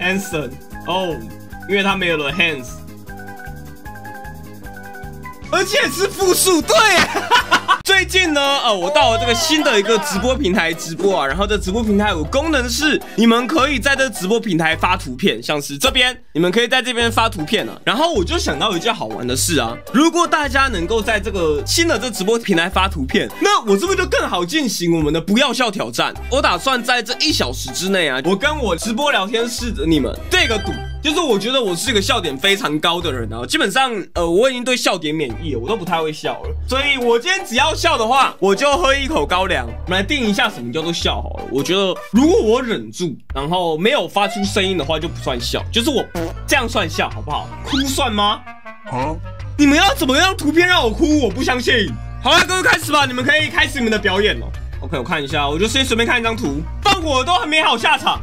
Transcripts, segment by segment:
Anson 哦，因为他没有了 hands，而且是复数，对。最近呢，呃，我到了这个新的一个直播平台直播啊，然后这直播平台有功能是，你们可以在这直播平台发图片，像是这边，你们可以在这边发图片啊。然后我就想到一件好玩的事啊，如果大家能够在这个新的这直播平台发图片，那我是不是就更好进行我们的不要笑挑战？我打算在这一小时之内啊，我跟我直播聊天室的你们对个赌。就是我觉得我是一个笑点非常高的人啊，基本上呃我已经对笑点免疫了，我都不太会笑了。所以我今天只要笑的话，我就喝一口高粱。我们来定一下什么叫做笑好了。我觉得如果我忍住，然后没有发出声音的话，就不算笑，就是我这样算笑，好不好？哭算吗？啊？你们要怎么样图片让我哭？我不相信。好了，各位开始吧，你们可以开始你们的表演了。OK，我看一下，我就先随便看一张图，放火都还没好下场。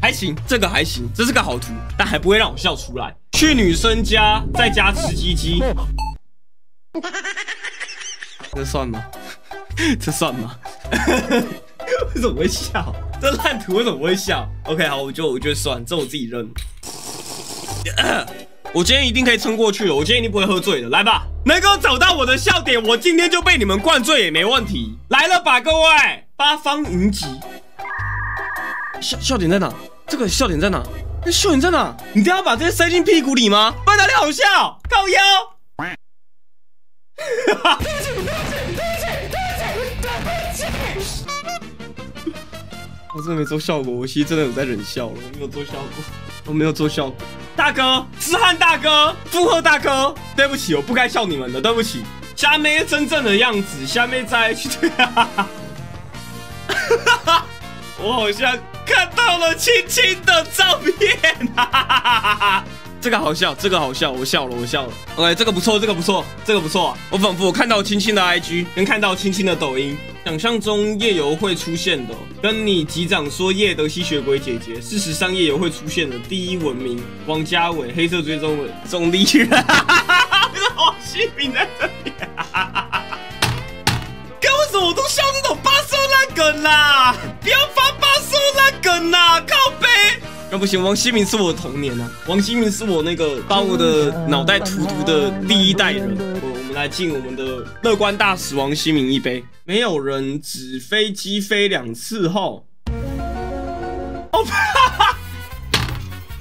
还行，这个还行，这是个好图，但还不会让我笑出来。去女生家，在家吃鸡鸡，这算吗？这算吗？为什么会笑？这烂图为什么会笑？OK，好，我就我就算，这我自己认。我今天一定可以撑过去了，我今天一定不会喝醉的。来吧，能够找到我的笑点，我今天就被你们灌醉也没问题。来了吧，各位，八方云集。笑笑点在哪？这个笑点在哪？那笑点在哪？你都要把这些塞进屁股里吗？不然哪里好笑？靠腰。對不起，對不起，對不起，對不起我真的没做效果，我其实真的有在忍笑了，我没有做效果，我没有做效果。大哥，痴汉大哥，附和大哥，对不起，我不该笑你们的，对不起。虾妹真正的样子，虾妹在去对啊。我好像看到了青青的照片，这个好笑，这个好笑，我笑了，我笑了。OK，这个不错，这个不错，这个不错。我仿佛我看到青青的 IG，跟看到青青的抖音。想象中夜游会出现的，跟你局长说夜的吸血鬼姐姐。事实上夜游会出现的，第一文明王家伟，黑色追踪文总理人，那不行，王希明是我的童年啊！王希明是我那个把我的脑袋荼毒的第一代人。我我们来敬我们的乐观大使王希明一杯。没有人纸飞机飞两次后，哦，哈哈，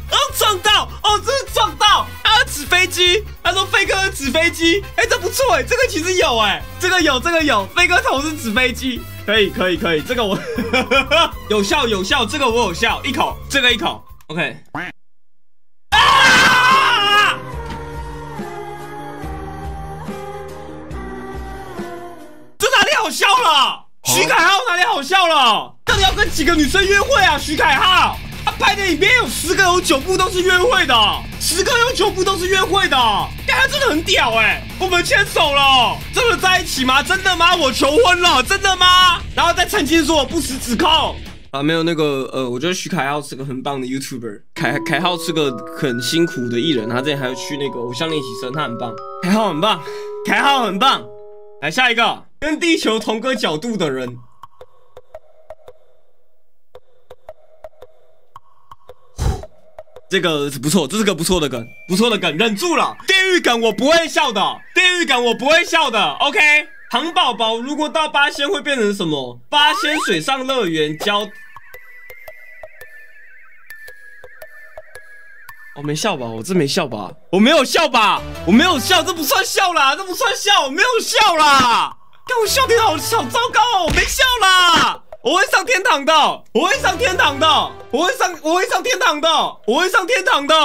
哦撞到，哦真的撞到，他纸飞机，他说飞哥的纸飞机，哎这不错哎，这个其实有哎，这个有这个有，飞哥头是纸飞机。可以可以可以，这个我 有效有效，这个我有效，一口这个一口，OK。啊！这哪里好笑了？徐凯浩哪里好笑了？到底要跟几个女生约会啊？徐凯浩。他拍的影片有十个有九部都是约会的，十个有九部都是约会的，他真的很屌哎！我们牵手了，真的在一起吗？真的吗？我求婚了，真的吗？然后再澄清说我不实指控啊，没有那个呃，我觉得徐凯浩是个很棒的 YouTuber，凯凯浩是个很辛苦的艺人，他之前还要去那个偶像练习生，他很棒，凯浩很棒，凯浩很棒。来下一个，跟地球同个角度的人。这个不错，这是个不错的梗，不错的梗，忍住了。地狱梗我不会笑的，地狱梗我不会笑的。OK，糖宝宝如果到八仙会变成什么？八仙水上乐园教。我没笑吧？我这没笑吧？我没有笑吧？我没有笑，这不算笑啦，这不算笑，我没有笑啦。看我笑点好好糟糕哦，我没笑啦。我会上天堂的，我会上天堂的，我会上，我会上天堂的，我会上天堂的。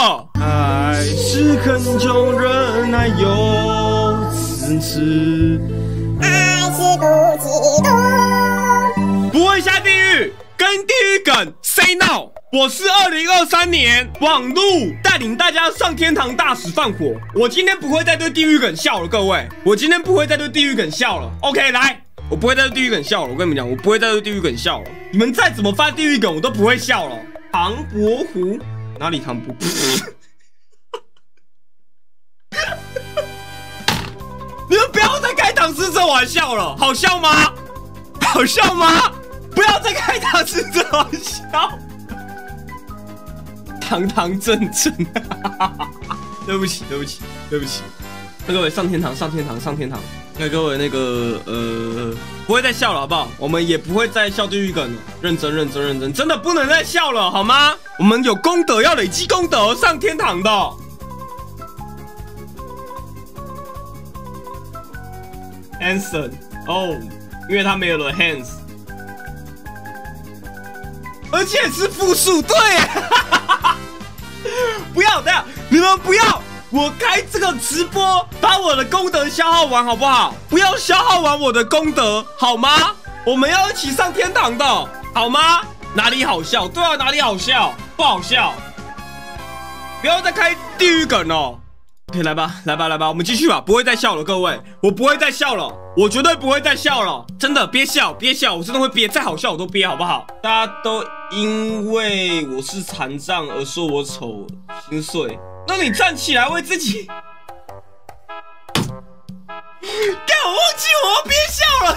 爱是很久忍耐又次次，爱是不激动，不会下地狱，跟地狱梗 say no。我是二零二三年网路带领大家上天堂大使放火，我今天不会再对地狱梗笑了，各位，我今天不会再对地狱梗笑了。OK，来。我不会再对地狱梗笑了，我跟你们讲，我不会再对地狱梗笑了。你们再怎么发地狱梗，我都不会笑了。唐伯虎哪里唐伯？你们不要再开唐诗这玩笑了，好笑吗？好笑吗？不要再开唐诗这玩笑。堂堂正正。对不起，对不起，对不起。那各位上天堂，上天堂，上天堂。那各位那个呃，不会再笑了，好不好？我们也不会再笑地狱梗了。认真，认真，认真，真的不能再笑了，好吗？我们有功德要累积功德上天堂的。Anson，哦，因为他没有了 hands，而且是复数，对，不要这样，你们不要，我开这个直播把我的功德消耗完，好不好？不要消耗完我的功德，好吗？我们要一起上天堂的，好吗？哪里好笑？对啊，哪里好笑？不好笑，不要再开地狱梗了。OK，来吧，来吧，来吧，我们继续吧，不会再笑了，各位，我不会再笑了，我绝对不会再笑了，真的，憋笑，憋笑，我真的会憋，再好笑我都憋，好不好？大家都因为我是残障而说我丑心碎，那你站起来为自己，干，我忘记我要憋笑了，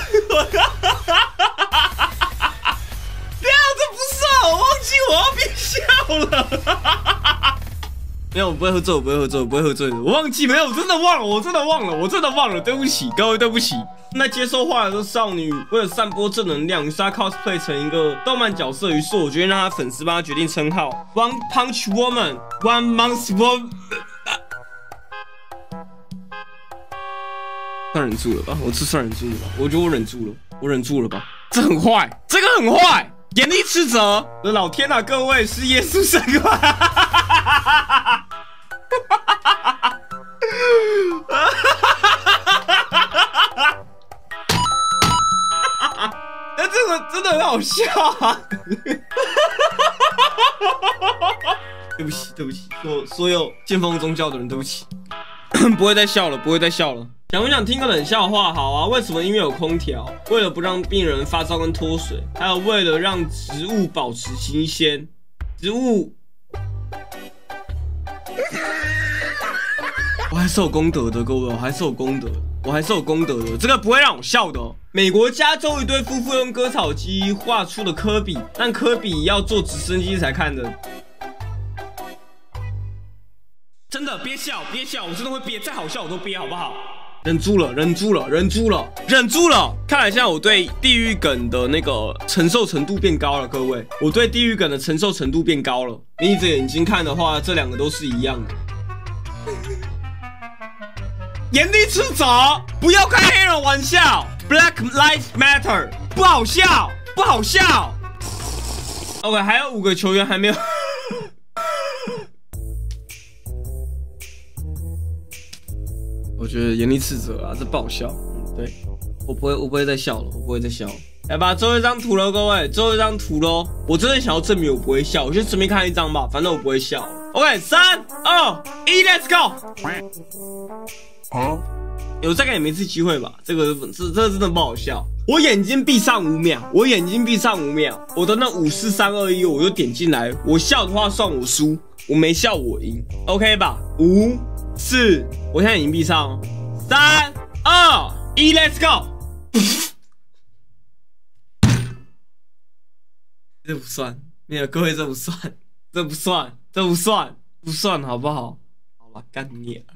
没有，我不会喝醉，我不会喝醉，我不会喝醉的。我忘记没有，我真的忘了，我真的忘了，我真的忘了，对不起各位，对不起。那接受话的少女为了散播正能量，于是她 cosplay 成一个动漫角色，于是我决定让她粉丝帮她决定称号：One Punch Woman，One Month Woman。算忍住了吧，我这算忍住了吧？我觉得我忍住了，我忍住了吧？这很坏，这个很坏，严厉斥责！老天啊，各位是耶稣神啊！真的很好笑啊！对不起，对不起，所所有剑锋宗教的人，对不起，不会再笑了，不会再笑了。想不想听个冷笑话？好啊！为什么因为有空调？为了不让病人发烧跟脱水，还有为了让植物保持新鲜。植物。我还是有功德的，各位，我还是有功德，我还是有功德的。这个不会让我笑的。美国加州一对夫妇用割草机画出了科比，但科比要坐直升机才看的。真的，憋笑，憋笑，我真的会憋，再好笑我都憋，好不好？忍住了，忍住了，忍住了，忍住了。看来现在我对地狱梗的那个承受程度变高了，各位，我对地狱梗的承受程度变高了。眯着眼睛看的话，这两个都是一样的。严厉斥责，不要开黑人玩笑。Black Lives Matter，不好笑，不好笑。OK，还有五个球员还没有。我觉得严厉斥责啊，这不好笑。对我不会，我不会再笑了，我不会再笑了。来吧，最后一张图喽，各位，最后一张图喽。我真的想要证明我不会笑，我就随便看一张吧，反正我不会笑。OK，三二一，Let's go。好，有再给你们一次机会吧。这个这这真的不好笑。我眼睛闭上五秒，我眼睛闭上五秒，我的那五四三二一，我就点进来。我笑的话算我输，我没笑我赢，OK 吧？五四，我现在眼睛闭上，三二一，Let's go。这不算，没有各位，这不算，这不算，这不算，不算，好不好？好吧，干你！哈